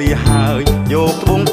លីហើយយកត្បូង